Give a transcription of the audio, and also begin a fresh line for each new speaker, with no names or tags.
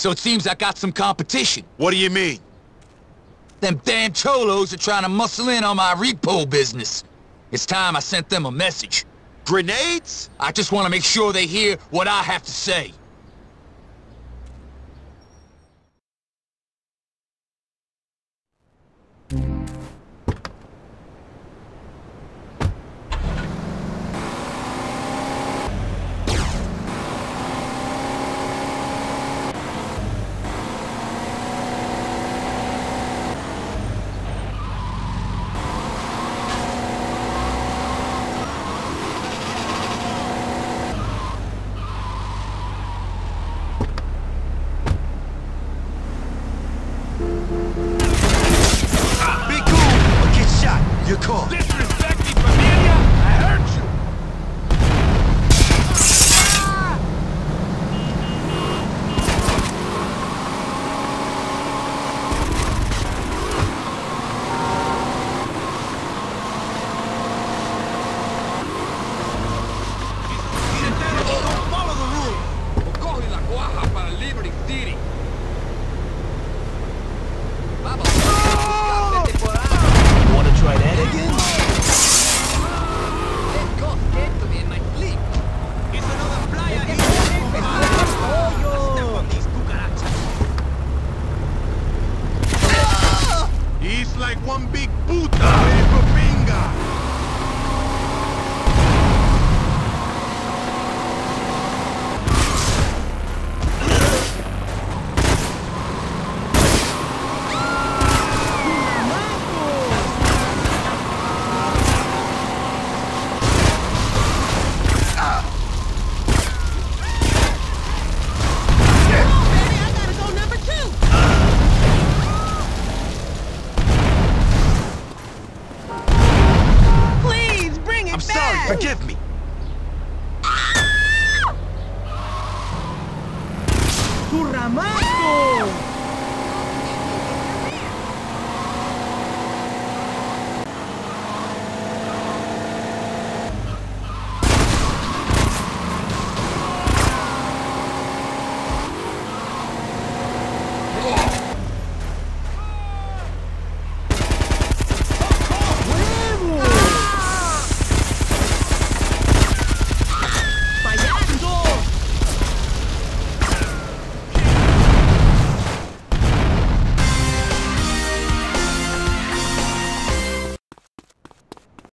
So it seems I got some competition.
What do you mean?
Them damn cholos are trying to muscle in on my repo business. It's time I sent them a message.
Grenades?
I just want to make sure they hear what I have to say.
Be cool or get shot. You're caught.
Like one big puta.
Forgive me.
¡Tu ramazo!